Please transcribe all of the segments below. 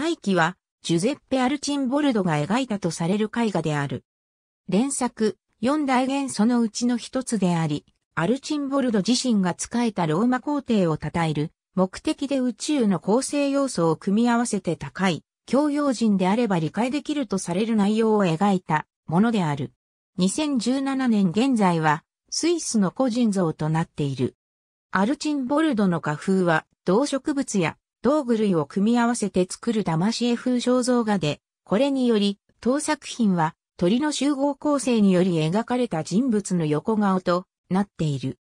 大気は、ジュゼッペ・アルチンボルドが描いたとされる絵画である。連作、四大元素のうちの一つであり、アルチンボルド自身が仕えたローマ皇帝を称える、目的で宇宙の構成要素を組み合わせて高い、教養人であれば理解できるとされる内容を描いたものである。2017年現在は、スイスの個人像となっている。アルチンボルドの画風は、動植物や道具類を組み合わせて作る魂絵風肖像画で、これにより、当作品は鳥の集合構成により描かれた人物の横顔となっている。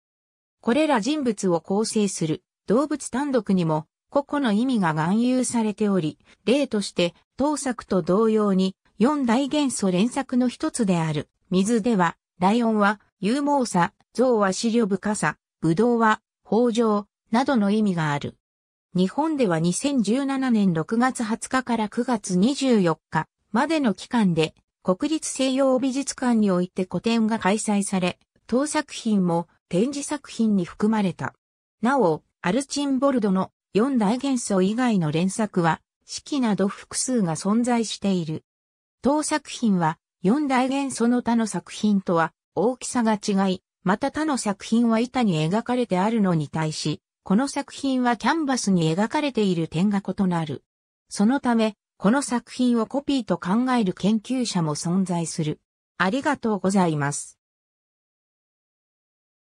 これら人物を構成する動物単独にも個々の意味が含有されており、例として当作と同様に四大元素連作の一つである水では、ライオンは勇猛さ、象は資料深さ、ブドウは豊穣などの意味がある。日本では2017年6月20日から9月24日までの期間で国立西洋美術館において個展が開催され、当作品も展示作品に含まれた。なお、アルチンボルドの四大元素以外の連作は、式など複数が存在している。当作品は、四大元素の他の作品とは大きさが違い、また他の作品は板に描かれてあるのに対し、この作品はキャンバスに描かれている点が異なる。そのため、この作品をコピーと考える研究者も存在する。ありがとうございます。